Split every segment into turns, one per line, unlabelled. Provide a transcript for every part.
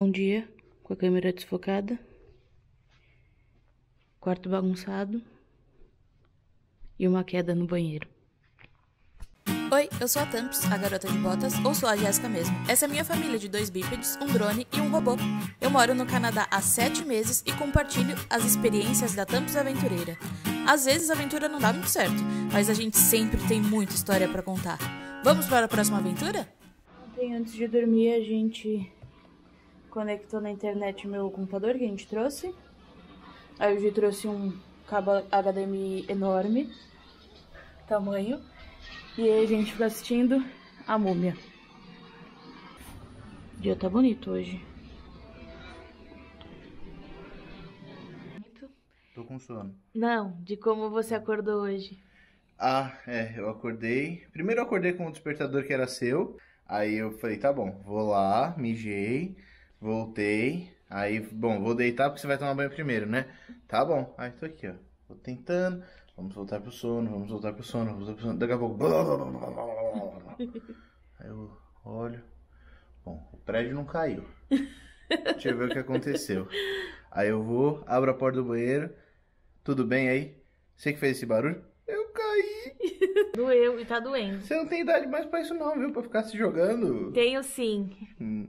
Um dia, com a câmera desfocada, quarto bagunçado e uma queda no banheiro.
Oi, eu sou a Tamps, a garota de botas, ou sou a Jéssica mesmo. Essa é minha família de dois bípedes, um drone e um robô. Eu moro no Canadá há sete meses e compartilho as experiências da Tamps Aventureira. Às vezes a aventura não dá muito certo, mas a gente sempre tem muita história para contar. Vamos para a próxima aventura?
Ontem, antes de dormir, a gente conectou na internet meu computador que a gente trouxe. Aí o G trouxe um cabo HDMI enorme, tamanho, e aí a gente ficou assistindo a múmia. O dia tá bonito hoje.
Tô com sono.
Não, de como você acordou hoje.
Ah, é, eu acordei. Primeiro eu acordei com o despertador que era seu. Aí eu falei, tá bom, vou lá, mijei, voltei. Aí, bom, vou deitar porque você vai tomar banho primeiro, né? Tá bom. Aí tô aqui, ó. Tô tentando. Vamos voltar pro sono, vamos voltar pro sono, vamos voltar pro sono. Daqui a pouco. Aí eu olho. Bom, o prédio não caiu. Deixa eu ver o que aconteceu. Aí eu vou, abro a porta do banheiro. Tudo bem aí? Você que fez esse barulho? Eu caí.
Doeu e tá doendo.
Você não tem idade mais pra isso não, viu? Pra ficar se jogando.
Tenho sim.
Hum.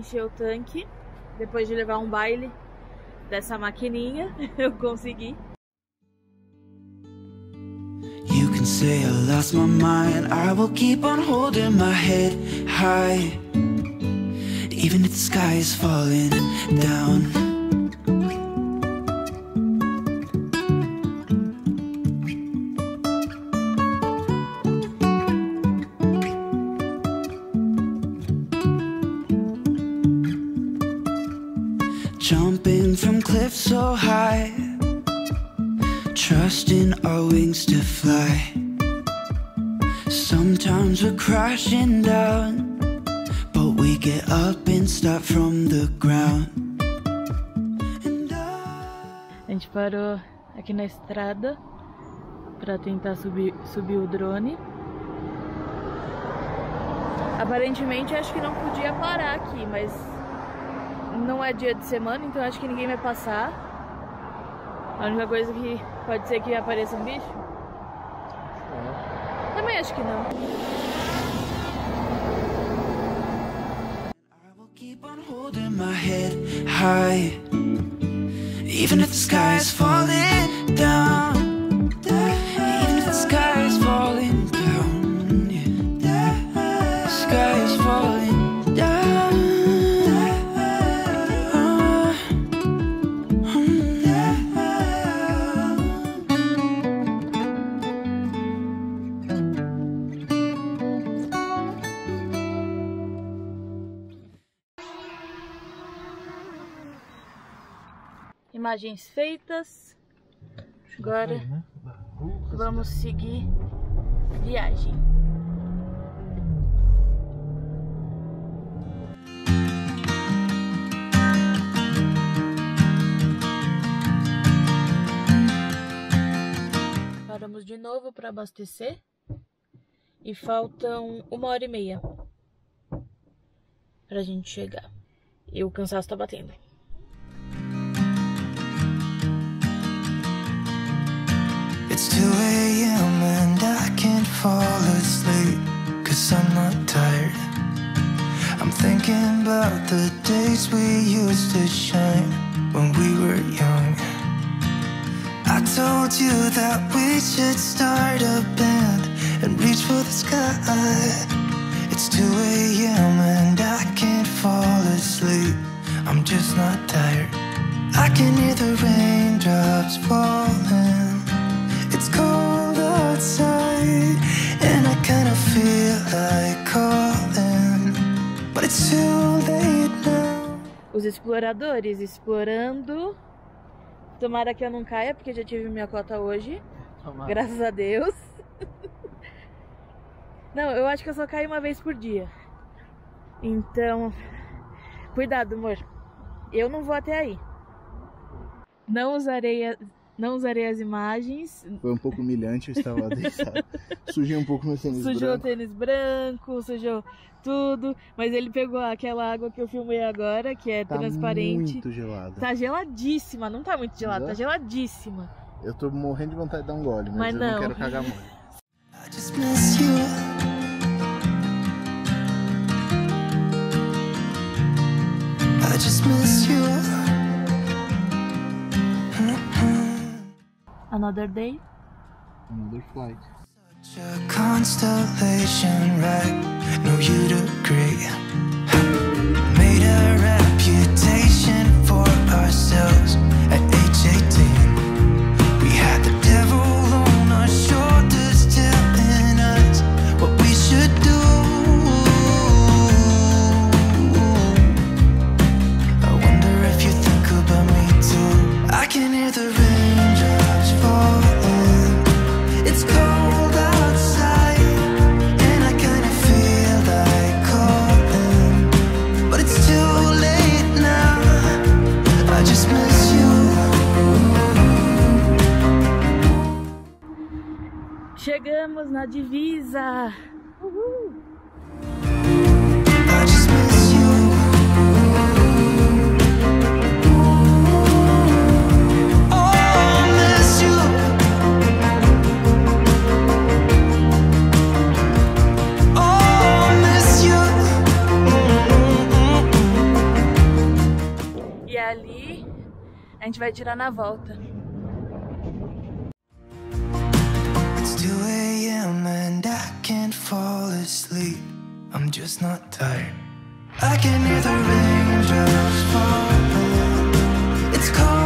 encher o tanque. Depois de levar um baile dessa maquininha, eu consegui.
You can say I lost my mind. I will keep on holding my head high. Even if the sky is falling down. Trusting our wings to fly. Sometimes we're crashing down, but we get up and start from the ground.
A gente parou aqui na estrada pra tentar subir, subir o drone. Aparentemente acho que não podia parar aqui, mas não é dia de semana, então acho que ninguém vai passar. A única coisa que pode ser que apareça um bicho. Também acho que não.
Even if the sky is falling
Imagens feitas. Agora vamos seguir viagem. Paramos de novo para abastecer e faltam uma hora e meia pra gente chegar. E o cansaço tá batendo.
2 a.m. and I can't fall asleep Cause I'm not tired I'm thinking about the days we used to shine When we were young I told you that we should start a band And reach for the sky It's 2 a.m. and I can't fall asleep I'm just not tired I can hear the raindrops falling Os
exploradores explorando. Tomara que eu não caia, porque já tive minha cota hoje. Tomara. Graças a Deus. Não, eu acho que eu só caio uma vez por dia. Então... Cuidado, amor. Eu não vou até aí. Não usarei não usarei as imagens.
Foi um pouco humilhante, eu estava deitado. Sujei um pouco meu tênis
Sujou o
branco.
tênis branco, sujou tudo. Mas ele pegou aquela água que eu filmei agora, que é
Tá
transparente.
muito gelada.
Tá geladíssima, não tá muito gelada, tá geladíssima.
Eu tô morrendo de vontade de dar um gole, mas,
Mas
eu não
não.
quero cagar mole.
I just miss you. I just miss you.
Another day.
Another flight.
Such a constellation, right? No, you'd agree. Made a reputation for ourselves Oh, I miss you.
E ali a gente vai tirar na volta.
2 a.m. and I can't fall asleep. I'm just not tired. I can hear the raindrops falling. It's cold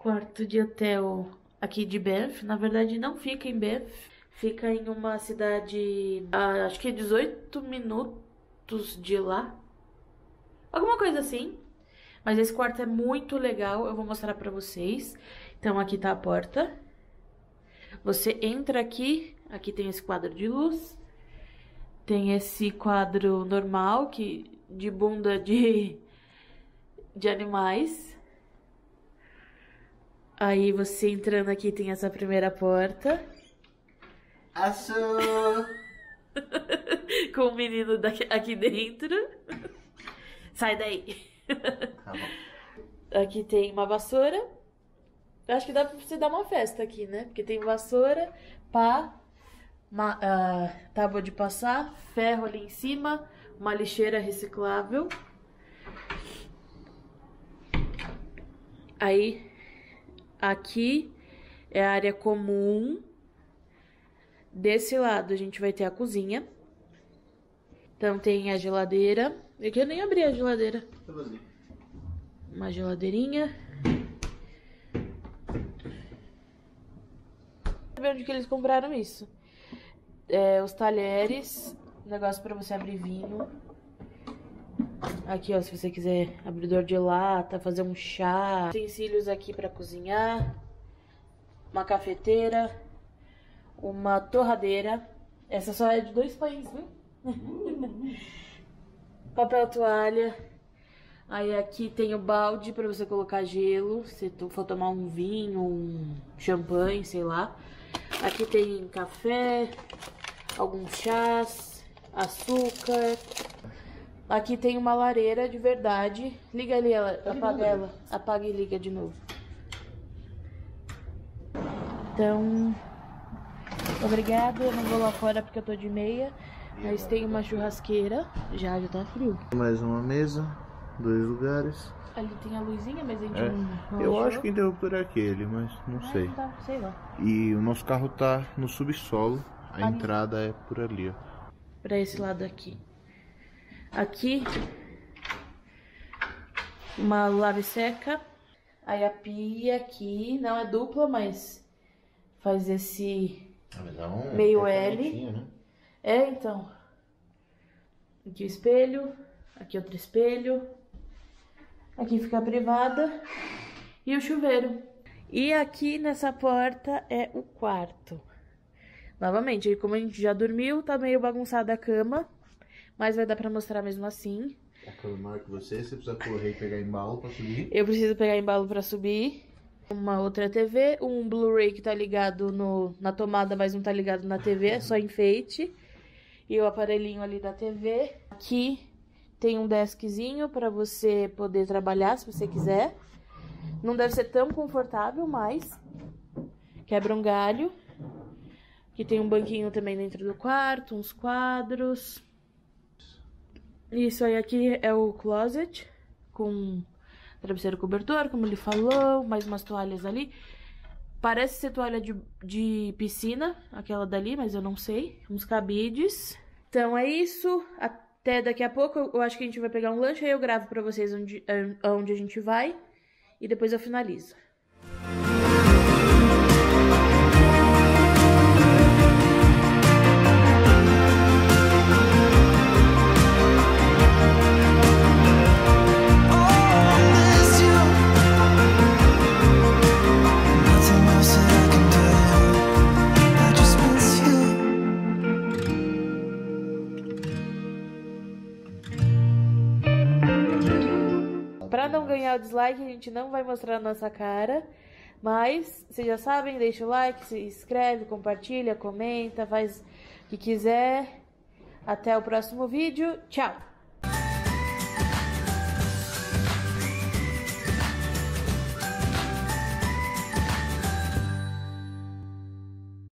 quarto de hotel aqui de Banff. Na verdade, não fica em Banff. Fica em uma cidade, ah, acho que 18 minutos de lá. Alguma coisa assim. Mas esse quarto é muito legal. Eu vou mostrar pra vocês. Então, aqui tá a porta. Você entra aqui. Aqui tem esse quadro de luz. Tem esse quadro normal que de bunda de de animais. Aí você entrando aqui tem essa primeira porta
Aço!
com o menino daqui, aqui dentro. Sai daí.
Tá bom.
Aqui tem uma vassoura. Eu acho que dá pra você dar uma festa aqui, né? Porque tem vassoura, pá, ma- ah, tábua de passar, ferro ali em cima, uma lixeira reciclável. Aí, aqui é a área comum. Desse lado a gente vai ter a cozinha. Então tem a geladeira. É que eu nem abri a geladeira.
Tá.
Uma geladeirinha. Saber onde que eles compraram isso? É, os talheres, negócio pra você abrir vinho. Aqui, ó, se você quiser abridor de lata, fazer um chá. Utensílios aqui pra cozinhar. Uma cafeteira. Uma torradeira. Essa só é de dois pães, viu? Papel toalha. Aí aqui tem o balde pra você colocar gelo, se tu for tomar um vinho, um champanhe, sei lá. Aqui tem café, alguns chás, açúcar. Aqui tem uma lareira de verdade. Liga ali ela, apaga ela. Apaga e liga de novo. Então, obrigada. Eu não vou lá fora porque eu tô de meia. Mas tem uma churrasqueira. Já, já tá frio.
Mais uma mesa. dois lugares.
Ali tem a luzinha, mas a gente
É.
não, não
Eu
achou.
acho que o interruptor é aquele, mas não
Ah,
sei.
tá, sei lá.
E o nosso carro tá no subsolo. A
Ali.
entrada é por ali, ó.
Pra esse lado aqui. Aqui, uma lave seca. Aí a pia aqui, não é dupla, mas faz esse...
um
Meio L.
né?
É, então. Aqui o espelho, aqui outro espelho. Aqui fica a privada e o chuveiro. E aqui nessa porta é o quarto. Novamente, aí como a gente já dormiu, tá meio bagunçada a cama, mas vai dar pra mostrar mesmo assim.
A cama maior que você, você precisa correr e pegar embalo pra subir.
Eu preciso pegar embalo pra subir. Uma outra TV, um Blu-ray que tá ligado no, na tomada, mas não tá ligado na TV, é só enfeite. E o aparelhinho ali da TV. Aqui tem um deskzinho pra você poder trabalhar, se você quiser. Não deve ser tão confortável, mas quebra um galho. Aqui tem um banquinho também dentro do quarto, uns quadros. Isso aí aqui é o closet com travesseiro cobertor, como ele falou, mais umas toalhas ali. Parece ser toalha de, de piscina, aquela dali, mas eu não sei. Uns cabides. Então é isso. Até daqui a pouco eu acho que a gente vai pegar um lanche, aí eu gravo pra vocês onde, eh, onde a gente vai. E depois eu finalizo. Pra não ganhar o dislike, a gente não vai mostrar a nossa cara. Mas, vocês já sabem, deixa o like, se inscreve, compartilha, comenta, faz o que quiser. Até o próximo vídeo. Tchau!